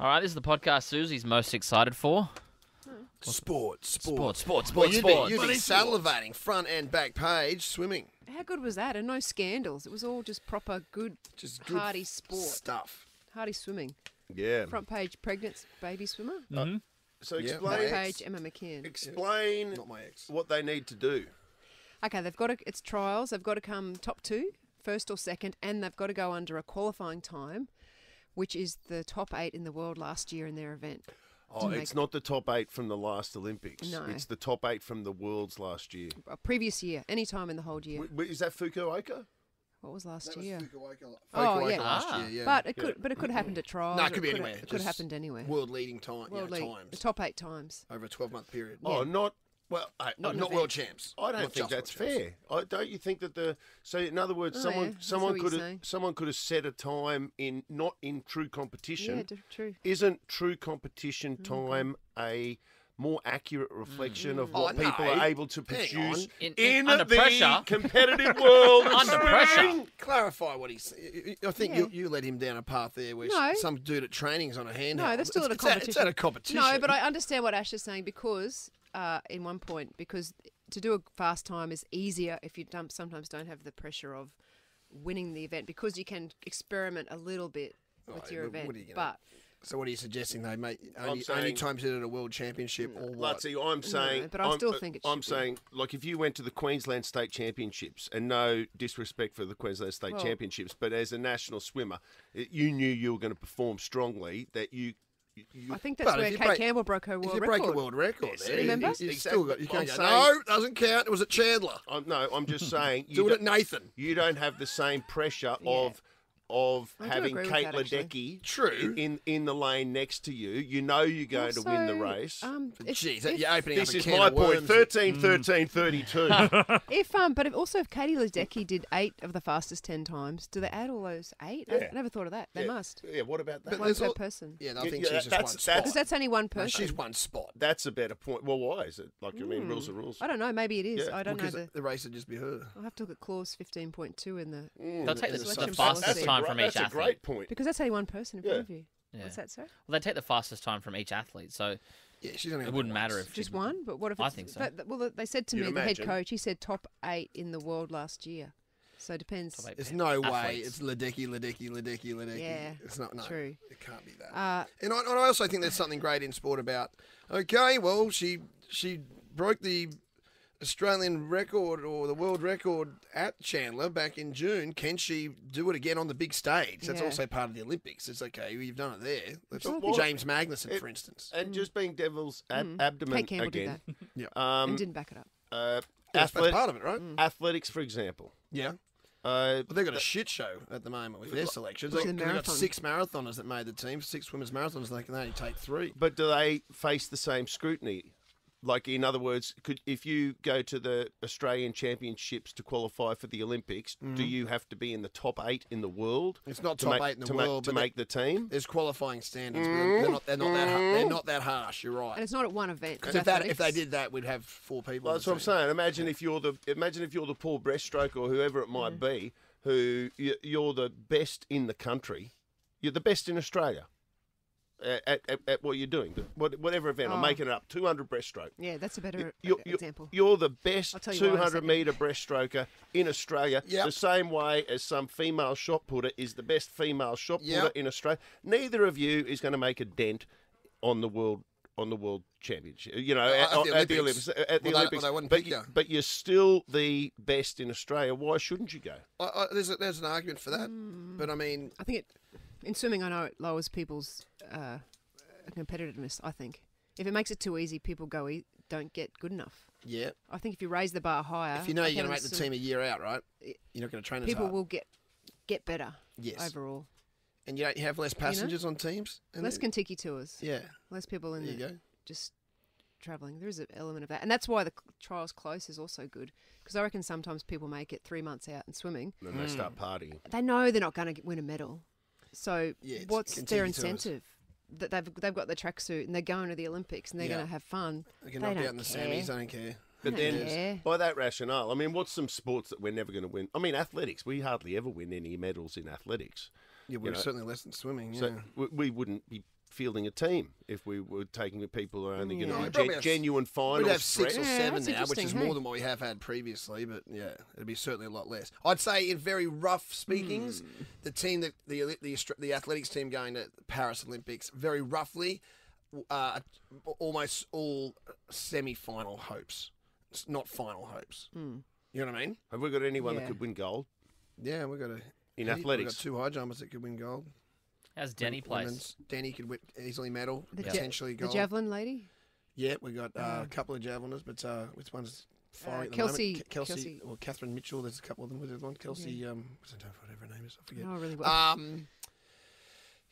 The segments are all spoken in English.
All right, this is the podcast Susie's most excited for. Sport, Sport, sport. sport, Well, you'd sport. be, you'd be salivating front and back page swimming. How good was that? And no scandals. It was all just proper good, Just good hardy sport, stuff. hardy swimming. Yeah. Front page pregnant baby swimmer. Uh, mm-hmm. So Yeah. explain Back page Emma McKeon. explain Not my ex. what they need to do. Okay, they've got to. It's trials. They've got to come top two, first or second, and they've got to go under a qualifying time, which is the top eight in the world last year in their event. Oh, make- it's not the top eight from the last Olympics. No. It's the top eight from the world's last year. A previous year, any time in the whole year. W- w- Is that Fukuoka? What was last That was year? Fukuoka, Oh, Fukuoka yeah. last Ah. year, yeah. But it could, but it could have happened at trials. No, it could be could anywhere. It could have happened anywhere. world leading time, you World know, league, the times top eight times. over a 12 month period. Oh, not well. I, not, not world champs. I don't Not think that's fair. I, don't you think that the so in other words, Oh, someone yeah, someone could have saying. someone could have set a time in not in true competition. Yeah, true. Isn't true competition mm-hmm. time a more accurate reflection of mm. Oh, what people no. are able to produce on. In- in- under the pressure. competitive world? Under pressure. Clarify what he's. I think Yeah. you, you led him down a path there where No. some dude at training's on a handheld. No, they're still at a It's- competition. It's at, a competition. No, but I understand what Ash is saying because, uh, in one point, because to do a fast time is easier if you don't, sometimes don't have the pressure of winning the event because you can experiment a little bit with Right, your what event. are you gonna- but So what are you suggesting? though, mate? only, only saying- times it at a world championship or what? Lutsy, I'm saying, but I I'm, still uh, think it I'm should be. saying, like, if you went to the Queensland State Championships, and no disrespect for the Queensland State Well- Championships, but as a national swimmer, you knew you were going to perform strongly. That you, you I think that's where you Cate break- Campbell broke her If world you record. break a world record, Yes, there, remember? you, you Exactly. still got. You can't go. saying- No, doesn't count. It was at Chandler. I'm, no, I'm just saying, you Do it at Nathan. you don't have the same pressure of of I having Kate that. Ledecky True. in in the lane next to you. You know you're going to win the race. Um, if, Jeez, if, you're opening this up a is can my of point. worms. 13, Mm. 13, 32. if um, but if also if Katie Ledecky did eight of the fastest ten times, do they add all those eight? I- Yeah. I never thought of that. They Yeah. must. yeah, what about that? But One per al- person. Yeah, I think yeah, she's just that's- one spot. Because that's only one No, person. she's one spot. That's a better point. Well, why is it? Like, I mean, rules are rules. I don't know. Maybe it is. Yeah, I don't know the. the race would just be her. I'll have to look at clause fifteen point two in the They'll take the, the the selection fastest time a from great, each That's a athlete. great point. because that's only one person in Yeah. front of you. Yeah. What's that, sir? Well, they take the fastest time from each athlete, so Yeah, she's only. it on wouldn't matter if Just one, but what if I think so. that- that- well, they said to You'd me, the head coach, he said top eight in the world last year. So it depends. Top eight There's pa- no way athletes. it's Ledecky, Ledecky, Ledecky, Ledecky. Yeah, it's not. No, true. It can't be that. Uh, And I, and I also think there's something great in sport about. Okay, well, she she broke the Australian record or the world record at Chandler back in June. Can she do it again on the big stage? That's Yeah. also part of the Olympics. It's okay, you've done it there. Let's But what- James Magnussen, it- for instance. And just being devil's ab- Mm. abdomen Cate Campbell again. did Yeah, that Um, and didn't back it up. uh, yeah that's athlet- part of it, right? Mm. athletics, for example. Yeah. Uh, But they've got a shit show at the moment with their selections. With They- the They've got six marathoners that made the team, six women's marathons, and they can only take three. But do they face the same scrutiny? Like, in other words, could if you go to the Australian Championships to qualify for the Olympics, do you have to be in the top eight in the world? Mm-hmm. It's not to top make, eight in the to make- world, to but make the team. There's qualifying standards. but They're not. They're not that. They're not that harsh. You're right. And it's not at one event. Because if that if they did that, we'd have four people. Well, that's the what I'm saying. Imagine if you're the imagine if you're the Paul breaststroke or whoever it might Mm. be, who you're the best in the country. You're the best in Australia at, at, at, at what you're doing. Whatever event, I'm Oh. making it up. 200 breaststroke. Yeah, that's a better You're, you're- example. you're the best I'll tell you why in a 200 second. metre breaststroker in Australia, Yep. the same way as some female shot putter is the best female shot putter Yep. in Australia. Neither of you is going to make a dent on the world on the world championship. You know, Uh, at, at the at the Olympics. Olympics. At the Well, they- Olympics, well, they wouldn't but, pick you, you. but you're still the best in Australia. Why shouldn't you go? I, I, there's a, there's an argument for that, Mm. but I mean, I think it in swimming. I know it lowers people's uh, competitiveness. I think if it makes it too easy, people go e- don't get good enough. yeah. I think if you raise the bar higher, If you know you're going to make the some- team a year out, right? You're not going to train as people hard. will get get better yes, overall. and you don't have less passengers on teams. And Less it- Kentucky tours. yeah, Less people in there you the go. just traveling. There is an element of that, and that's why the trials close is also good because I reckon sometimes people make it three months out in swimming. And then they start partying. They know they're not going to win a medal, so Yeah, what's their incentive? That they've they've got the tracksuit and they're going to the Olympics and they're Yeah. going to have fun. They can knock out in the care. semis. I don't care. But then, don't by that rationale, I mean, what's some sports that we're never going to win? I mean, athletics. We hardly ever win any medals in athletics. Yeah, we're know. certainly less than swimming. Yeah. So we, we wouldn't be fielding a team if we were taking the people who are only going Yeah. to be gen- genuine finals. We'd have six or threats. Yeah, seven now, which is interesting, more than what we have had previously. But yeah, it'd be certainly a lot less. I'd say, in very rough speakings, Hmm. the team that the the Austra- the athletics team going to the Paris Olympics, very roughly, uh, almost all semi-final hopes, It's not final hopes. Mm. You know what I mean? Have we got anyone that could win gold Yeah, we've got a in We've got athletics? two high jumpers that could win gold. How's Denny plays? Women's- Denny could win, easily medal, The, ja- potentially the javelin lady. Yeah, we've got uh, Uh, a couple of javeliners, but uh, which one's firing Uh, at the Kelsey- moment? Ke- Kelsey, Kelsey- or Kathryn Mitchell. There's a couple of them with one. Kelsey, um, I don't know whatever her name is. I forget. Oh, really well. Um,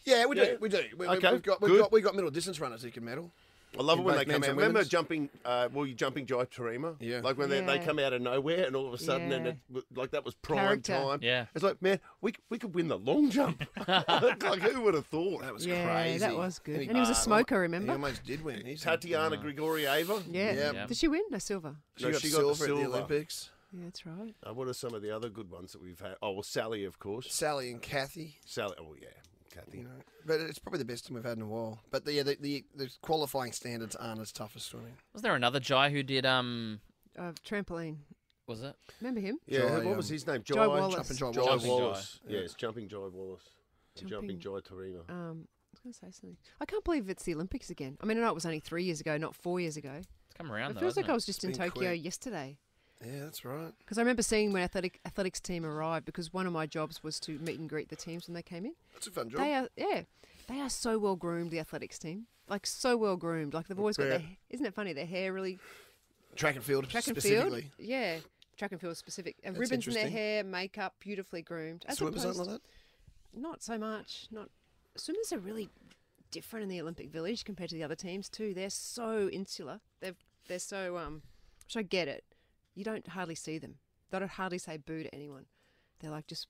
yeah, we do. Yeah. We do. We, we- Okay, we've got we've good. got we got middle distance runners who can medal. I love it when they come men's out. and Remember jumping? Uh, well, you jumping Jai Taurima? Yeah. Like when they, they come out of nowhere and all of a sudden, and it, w- like that was prime Character. time. Yeah. It's like, man, we we could win the long jump. like who would have thought? That was Yeah, crazy. that was good. he- And he was a smoker, He remember? almost did win. He's Tatiana Grigorieva. Yeah. Yeah. Yeah. Did she win? No, silver. She No, got she got the silver at the. Olympics. Yeah, that's right. Uh, what are some of the other good ones that we've had? Oh, well, Sally, of course. Sally and Kathy. Sally. Oh, yeah, Kathy. You know, but it's probably the best team we've had in a while. But the, yeah, the, the the qualifying standards aren't as tough as swimming. Was there another guy who did um? Uh, trampoline. Was it? Remember him? Yeah, Jai, what was um, his name? Jai Ji Wallace. Jumping Jai Ji Wallace. Jumping Wallace. Jai. Yes, jumping Ji Wallace. Jumping Jumping- Jai Taurima. Um, I was going to say something. I can't believe it's the Olympics again. I mean, I know it was only three years ago, not four years ago. It's come around It though. feels like hasn't I was just in Tokyo quick. yesterday. Yeah, that's right. Because I remember seeing when athletic athletics team arrived. Because one of my jobs was to meet and greet the teams when they came in. That's a fun job. They are, yeah, they are so well groomed. The athletics team, like so well groomed. Like they've always got their. Yeah. Isn't it funny? Their hair really Track and field track and specifically. field. Yeah, track and field specific. And That's ribbons in their hair, makeup, beautifully groomed. As Swimmers opposed, something like that. not so much. Not swimmers are really different in the Olympic Village compared to the other teams too. They're so insular. They're they're so um. Which I get it. You don't hardly see them. They don't hardly say boo to anyone. They're like just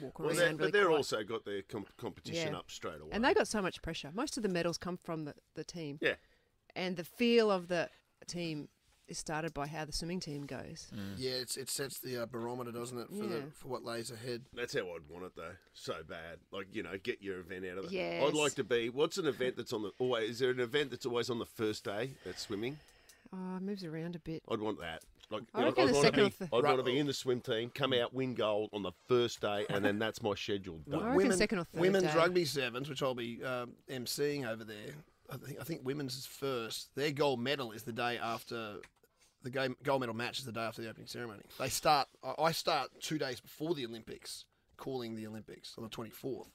walk Well, around. they're, really but they're quiet. also got their com- competition Yeah. up straight away. And they got so much pressure. Most of the medals come from the, the team. Yeah. And the feel of the team is started by how the swimming team goes. Yeah, it's, it sets the uh, barometer, doesn't it, for the for what lays ahead. That's how I'd want it though. So bad. Like, you know, get your event out of it. Yes. I'd like to be what's an event that's on the always is there an event that's always on the first day at swimming? Oh, it moves around a bit. I'd want that. Like I I'd, I'd want to be th- I'd want to be in the swim team, come out, win gold on the first day, and then that's my schedule I done. second or third women's day. rugby sevens, which I'll be um, emceeing over there. I think I think women's is first. Their gold medal is the day after the game. Gold medal match is the day after the opening ceremony. They start. I I start two days before the Olympics, calling the Olympics on the twenty fourth.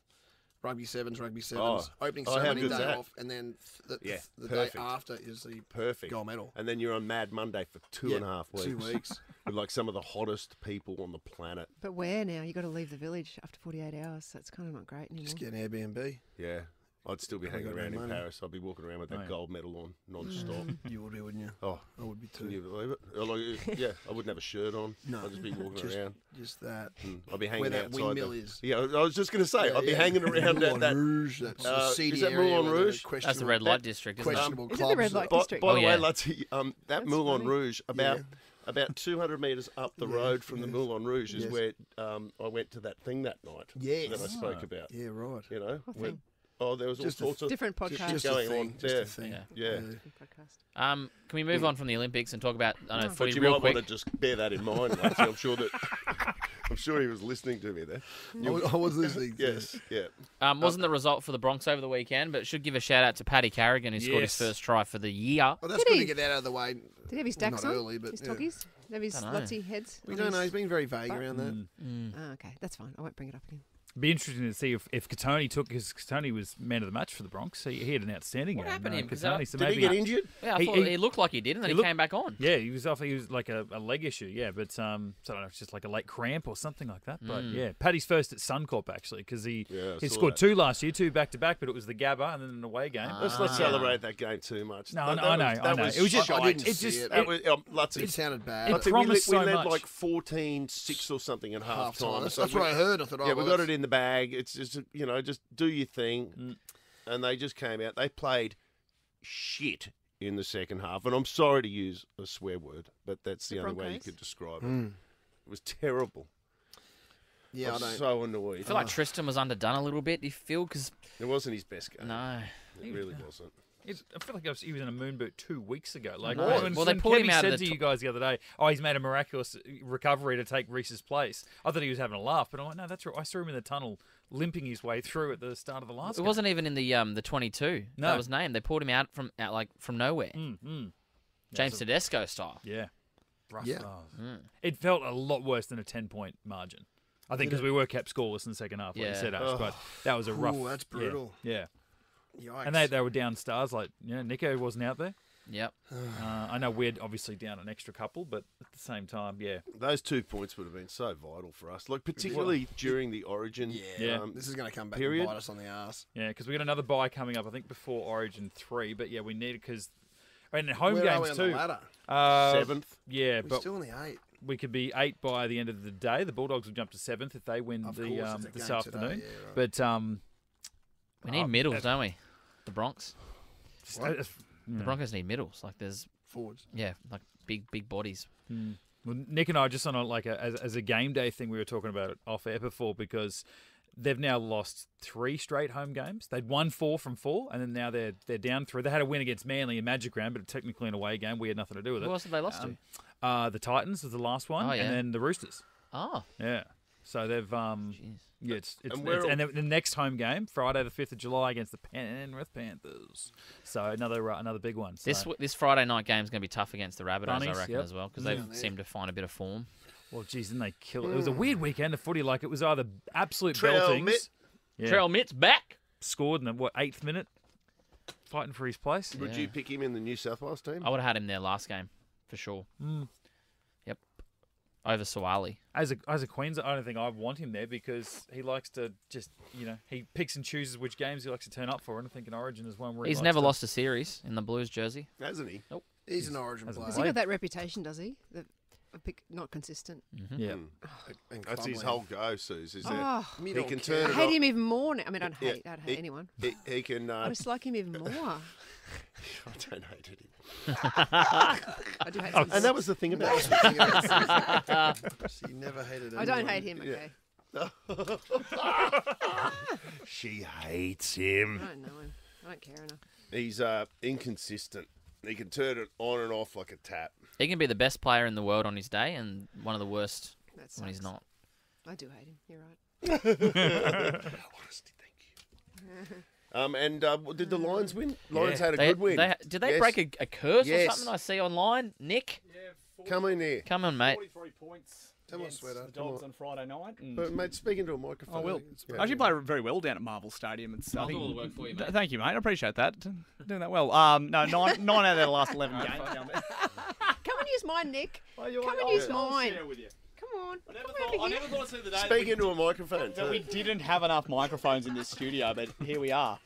Rugby sevens, rugby oh. sevens, opening Oh, ceremony day that? off, and then th- the, Yeah, the perfect. day after is the Perfect. gold medal. And then you're on Mad Monday for two and a half weeks. Two weeks. with like some of the hottest people on the planet. But where now? You've got to leave the village after 48 hours. So it's kind of not great anymore. Just get an Airbnb. Yeah. I'd still be hanging around in money. Paris. I'd be walking around with that Oh, yeah. gold medal on non-stop. Mm. You would be, wouldn't you? Oh, I would be too. can you believe it? Oh, like, yeah, I wouldn't have a shirt on. No, I'd just be walking just, around. just that. And I'd be hanging Where that windmill the- is. Yeah, I was just going to say, Yeah, I'd be yeah. hanging around Moulin at that. Rouge, that's uh, the seedy is that area Moulin the Rouge? That's the red light district, isn't it? questionable Is it the red light By, district? by Oh, the yeah. way, Lutzi, um, that That's Moulin funny. Rouge, about about 200 metres up the Yeah, road from the. Moulin Rouge is Yes. where um, I went to that thing that night Yes. that I spoke Ah. about. Yeah, right. You know, What where- thing? Oh, there was all Just a sorts of Different podcasts podcast. just going thing. on Just there. a thing. Yeah. Yeah. Different podcast. Um, can we move on from the Olympics and talk about I don't know, Oh. footy But you real might quick? want to just bear that in mind, Lutzi. I'm sure that I'm sure he was listening to me there. I was, I was listening. to Yes, yeah. Um, wasn't the result for the Bronx over the weekend, but should give a shout out to Paddy Carrigan who scored his first try for the year. Well, that's Did good he? to get that out of the way. Did he have his Well, stacks not on? early, but his yeah. toggies? Have his Dunno. Heads? We on don't know. He's been very vague But- around that. Mm. Mm. Oh, okay, that's fine. I won't bring it up again. Be interesting to see if, if Kotoni took because Kotoni was man of the match for the Bronx. He, he had an outstanding What game. happened to uh, him? 'Cause, Kotoni, uh, so Did maybe he get injured? Yeah, I He- thought he- he, looked like he did, and then he he, looked- came back on. Yeah, he was off. He was like a, a leg issue. Yeah, but um, so I don't know, it's just like a late cramp or something like that. But Mm. yeah, Paddy's first at Suncorp actually because he Yeah, he scored that. two last year, two back to back, but it was the Gabba and then an away game. Let's not Ah. celebrate that game too much. No, That- no, that I know, was- I know. was It was just- I, I didn't it see just- it. That was, um, Lutzi, It sounded bad. It Lutzi, we, promised we led like 14-6 or something at half half time. time. That's, So that's we- what I heard. I thought, oh, Yeah, we got it in the bag. It's just you know, just do your thing, Mm. and they just came out. They played shit in the second half, and I'm sorry to use a swear word, but that's the, The only way you could describe it. Mm. It was terrible. Yeah, I I'm so annoyed. I feel like Tristan was underdone a little bit. Do you feel? Because It wasn't his best game. no, It really wasn't. It, I feel like I was, he was in a moon boot two weeks ago. Like know. when, Well, they when pulled him out said the to you guys the other day, "Oh, he's made a miraculous recovery to take Reece's place." I thought he was having a laugh, but I'm like, "No, that's right." I saw him in the tunnel limping his way through at the start of the last. it wasn't even in the um the 22 No. that was named. They pulled him out from out like from nowhere, Mm, mm. James Tedesco style. Yeah. Rough Yeah. stars. It felt a lot worse than a 10 point margin. I think because we were kept scoreless in the second half, like Yeah. you said, Ash, but that was a rough. Ooh, that's yeah, brutal. Yeah. Yikes. And they, they were down stars. Like, yeah, Nico wasn't out there. Yep. Uh, I know we're obviously down an extra couple, but at the same time, yeah. Those two points would have been so vital for us, like particularly during the Origin. yeah, Yeah. um, this is going to come back Period. and bite us on the ass. Yeah, because we got another buy coming up, I think, before Origin 3. But yeah, we need it because. And home Where are games we on too. the ladder? Uh, seventh. Yeah, We're but still in the eight. we could be eight by the end of the day. The Bulldogs will jump to seventh if they win Of the course, um, this afternoon. today, yeah, right. But um, We need Oh, middles, don't we? The Bronx. The Broncos need middles. Like there's Forwards. yeah, like big big bodies. Well, Nick and I just on a, like a, as, as a game day thing we were talking about it off air before because they've now lost three straight home games. They'd won four from four, and then now they're they're down three. They had a win against Manly in Magic Round, but technically an away game. We had nothing to do with it. Who it. else have they lost Um, uh, the Titans was the last one, Oh, yeah. and then the Roosters. Oh, Yeah, so they've um jeez. Yeah it's it's, And and, it's, and the, the next home game Friday the fifth of July against the Penrith Panthers. So another uh, another big one. So. This this Friday night game is going to be tough against the Rabbitohs, I reckon, yep. as well, because they Yeah. seem to find a bit of form. well, geez, didn't they kill it? It was a weird weekend of footy. Like it was either absolute Trell beltings. Mitt. Yeah. Trell Mitt's back. scored in the what eighth minute, fighting for his place. Would Yeah. you pick him in the New South Wales team? I would have had him there last game for sure. Mm. Yep, over Sawali. As a as a Queenslander, I don't think I want him there because he likes to just you know he picks and chooses which games he likes to turn up for. And I think in Origin is one where he He's never to- lost a series in the Blues jersey. Hasn't he? He's an origin Has a player. Has he got that reputation, does he? That a pick, not consistent. Yeah, And That's his clumsy. whole go, Suze. Is that Oh, Me he can care. turn I it hate on- him even more now. I mean, I don't Yeah, hate, I don't he- hate anyone. He, he can. Uh, I just like him even more. I don't hate him. I do hate him. And that was the thing about it. she never hated him. I don't anyone. hate him. Yeah. Okay, She hates him. I don't know him. I don't care enough. He's uh, inconsistent. He can turn it on and off like a tap. He can be the best player in the world on his day and one of the worst That when he's sucks. not. I do hate him. You're right. Honesty, thank you. Um, and uh, did the Lions win? Lions had a They, good win. they- did they Yes. break a, a curse Yes. or something I see online? Nick, Yeah, Come in here. come on, mate. 43 points Come on, against sweater, the come Dogs on. on Friday night. And But mate, speaking to a microphone. I will. It's I actually better. played very well down at Marvel Stadium. It's, I I'll do all the work for you, Th- Thank you, mate. I appreciate that. Doing that well. Um, no, nine, nine out of the last 11 games. down there. Come and use mine, Nick. You- Come and I'll- use I'll mine. share with you. Come on. I never Come thought, I never thought to the day Speaking that to a microphone. we, that we too. didn't have enough microphones in this studio, but here we are.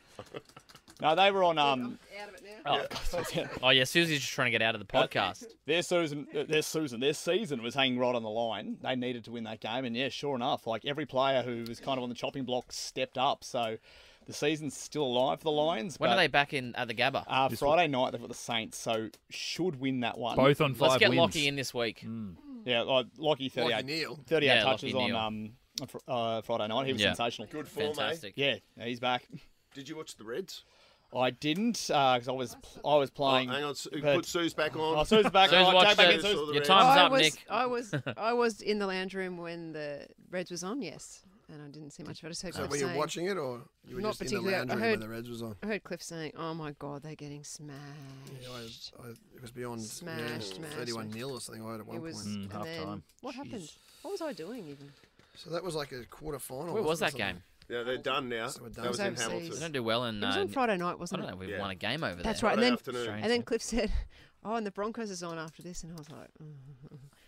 No, they were on. Um, Out of it now. oh, Oh yeah, Susie's just trying to get out of the podcast. their Susan, uh, their Susan, their season was hanging right on the line. They needed to win that game, and yeah, sure enough, like every player who was kind of on the chopping block stepped up. So the season's still alive for the Lions. When but, are they back in at the Gabba? Uh, Friday night they've got the Saints, so should win that one. both on 5 Let's get wins. Lachie in this week. Yeah, like Lachie 38, Lachie Neale. 38 Yeah, touches Lachie on Neale. um fr- uh, Friday night. He was Yeah. sensational. Good form, eh? Fantastic. Yeah, he's back. Did you watch the Reds? I didn't because I was I was Oh, playing. hang on. Su- but- Put Suze back on. Oh, Sue's back. Sue's oh, watched take back in, Suze. Saw Your Reds. time's I up, was, Nick. I was, I was in the lounge room when the Reds was on. Yes, and I didn't see much of it. I just heard So Cliff were you saying- watching it, or you were Not just in the particularly. I lounge room heard- when the Reds was on? I heard Cliff saying, "Oh my God, they're getting smashed." Yeah, I, I, it was beyond Smashed, yeah, smashed, 31 smashed. nil or something. I heard at one It was, point. Mm, and half then time. what happened? What was I doing even? So that was like a quarter final. Where was that game? Yeah, they're done now. So we're done. That was It in was Hamilton. They don't do well in. It was Uh, on Friday night, I wasn't don't it? know. if We've Yeah. won a game over there. That's right. And Friday then, afternoon. Strange. and then Cliff said, "Oh, and the Broncos is on after this," and I was like, mm.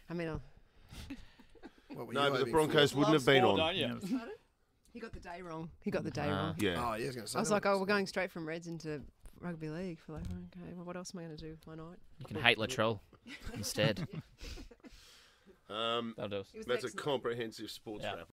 "I mean, I'll, What were No, you but the hoping Broncos wouldn't have been on. he got the day wrong. He got the day wrong." Yeah. Oh, yeah, I was going to say. I was like, "Oh, we're going straight from Reds into rugby league." For like, okay, well, what else am I going to do with my night? You can hate Latrell instead. Um, That'll do us. It was that's a next- comprehensive sports Yeah. wrap.